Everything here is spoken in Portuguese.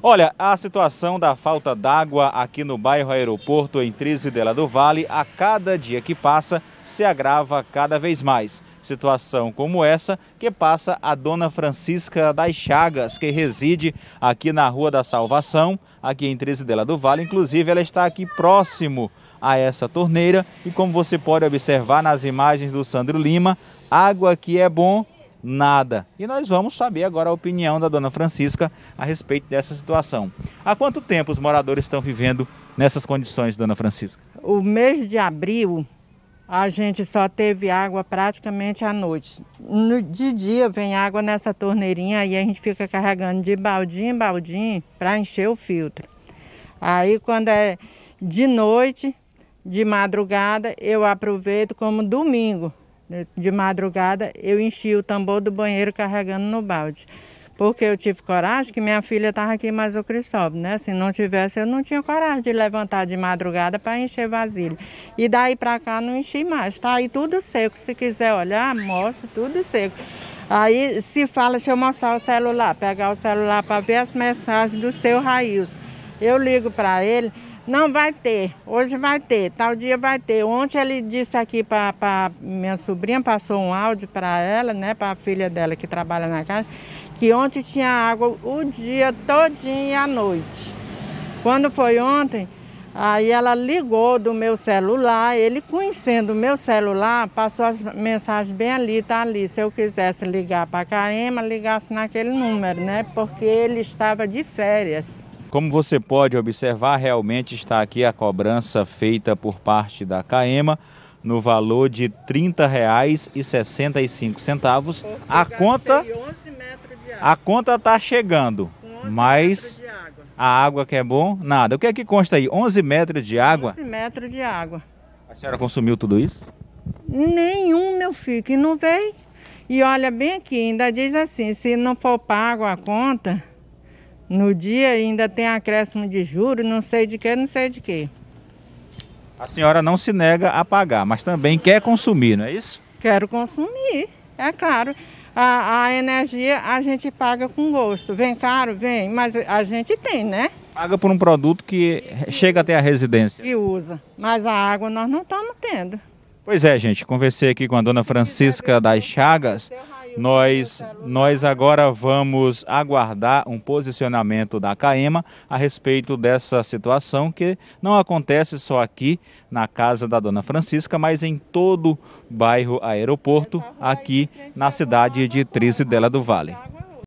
Olha, a situação da falta d'água aqui no bairro Aeroporto, em Trizidela do Vale, a cada dia que passa, se agrava cada vez mais. Situação como essa que passa a dona Francisca das Chagas, que reside aqui na Rua da Salvação, aqui em Trizidela do Vale. Inclusive, ela está aqui próximo a essa torneira e como você pode observar nas imagens do Sandro Lima, água aqui é bom, nada. E nós vamos saber agora a opinião da dona Francisca a respeito dessa situação. Há quanto tempo os moradores estão vivendo nessas condições, dona Francisca? O mês de abril a gente só teve água praticamente à noite. No, de dia vem água nessa torneirinha e a gente fica carregando de baldinho em baldinho para encher o filtro. Aí quando é de noite, de madrugada, eu aproveito como domingo de madrugada, eu enchi o tambor do banheiro carregando no balde. Porque eu tive coragem, que minha filha estava aqui mais o Cristóvão, né? Se não tivesse, eu não tinha coragem de levantar de madrugada para encher vasilha. E daí para cá não enchi mais. Está aí tudo seco. Se quiser olhar, mostra tudo seco. Aí se fala, deixa eu mostrar o celular, pegar o celular para ver as mensagens do seu Rails. Eu ligo para ele, não vai ter, hoje vai ter, tal dia vai ter. Ontem ele disse aqui para minha sobrinha, passou um áudio para ela, né, para a filha dela que trabalha na casa, que ontem tinha água o dia todinho e à noite. Quando foi ontem, aí ela ligou do meu celular, ele conhecendo o meu celular, passou as mensagens bem ali, tá ali. Se eu quisesse ligar para a Caema, ligasse naquele número, né, porque ele estava de férias. Como você pode observar, realmente está aqui a cobrança feita por parte da CAEMA no valor de R$ 30,65. A conta a conta está chegando, mas a água que é bom, nada. O que é que consta aí? 11 metros de água? 11 metros de água. A senhora consumiu tudo isso? Nenhum, meu filho, que não veio. E olha bem aqui, ainda diz assim, se não for pago a conta, no dia ainda tem acréscimo de juros, não sei de que, não sei de que. A senhora não se nega a pagar, mas também quer consumir, não é isso? Quero consumir, é claro. A, a energia a gente paga com gosto. Vem caro, vem, mas a gente tem, né? Paga por um produto que chega até a residência. E usa. Mas a água nós não estamos tendo. Pois é, gente. Conversei aqui com a dona Francisca das Chagas. Nós, nós agora vamos aguardar um posicionamento da CAEMA a respeito dessa situação que não acontece só aqui na casa da Dona Francisca, mas em todo o bairro Aeroporto, aqui na cidade de Trizidela do Vale.